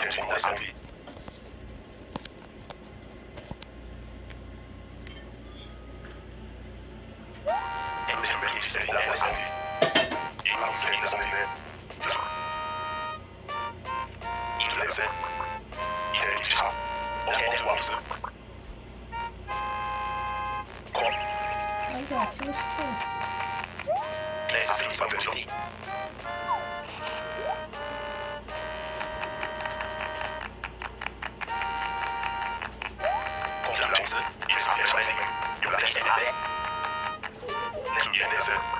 Getting this heavy. Engine ready to take this heavy. Inbound taking this heavy. Inbound. Ready to stop. Okay, that was it. Call. I got this. Place is in the Just, just waiting. You like it? Just, just, just,